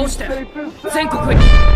倒して。全国へ